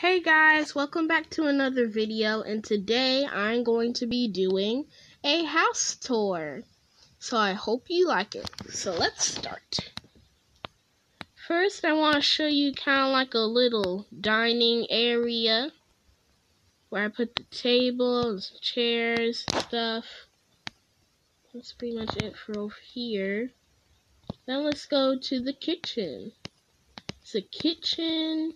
Hey guys, welcome back to another video and today I'm going to be doing a house tour. So I hope you like it. So let's start. First I want to show you kind of like a little dining area where I put the table and some chairs, and stuff. That's pretty much it for over here. Then let's go to the kitchen. It's a kitchen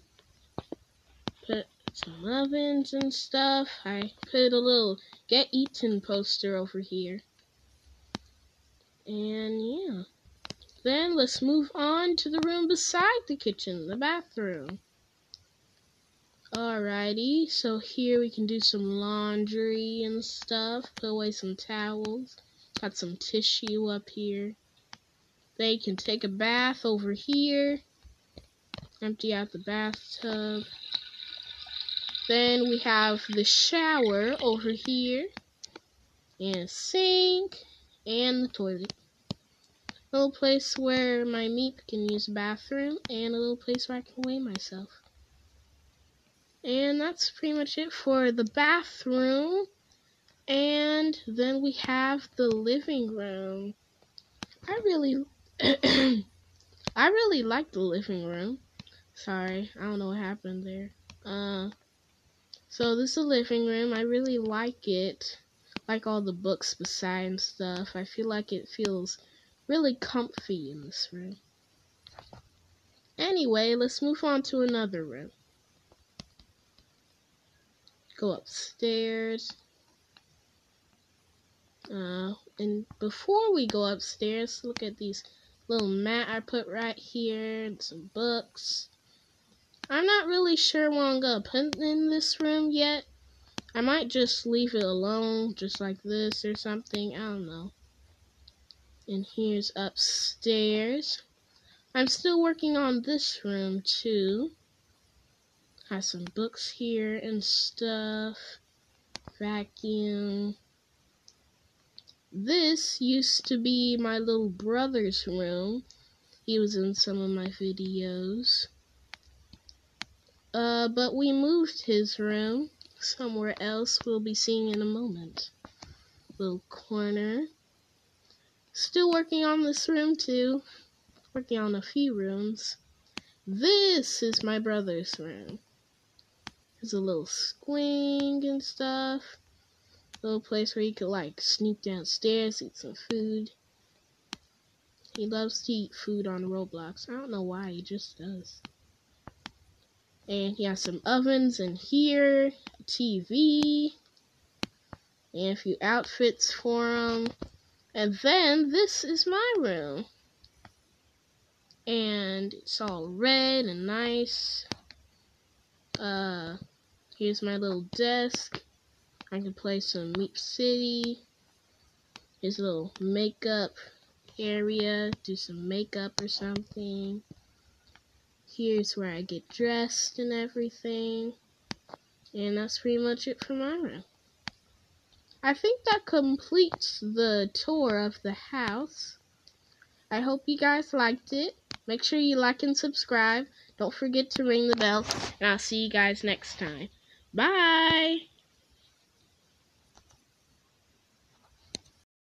put some ovens and stuff. I put a little Get Eaten poster over here. And yeah. Then let's move on to the room beside the kitchen, the bathroom. Alrighty, so here we can do some laundry and stuff. Put away some towels. Got some tissue up here. They can take a bath over here. Empty out the bathtub. Then we have the shower over here, and sink, and the toilet. A little place where my Meep can use bathroom, and a little place where I can weigh myself. And that's pretty much it for the bathroom. And then we have the living room. I really, I really like the living room. Sorry, I don't know what happened there. Uh, so this is a living room. I really like it. Like all the books beside and stuff. I feel like it feels really comfy in this room. Anyway, let's move on to another room. Go upstairs. Uh, and before we go upstairs, look at these little mat I put right here and some books. I'm not really sure what I'm gonna put in this room yet. I might just leave it alone, just like this or something. I don't know. And here's upstairs. I'm still working on this room too. Has some books here and stuff. Vacuum. This used to be my little brother's room. He was in some of my videos. Uh, but we moved his room somewhere else we'll be seeing in a moment. Little corner. Still working on this room too. Working on a few rooms. This is my brother's room. There's a little swing and stuff. Little place where you could like sneak downstairs, eat some food. He loves to eat food on Roblox. I don't know why, he just does. And he has some ovens in here, TV, and a few outfits for him. And then this is my room. And it's all red and nice. Uh, here's my little desk. I can play some Meep City. Here's a little makeup area, do some makeup or something. Here's where I get dressed and everything. And that's pretty much it for my room. I think that completes the tour of the house. I hope you guys liked it. Make sure you like and subscribe. Don't forget to ring the bell. And I'll see you guys next time. Bye!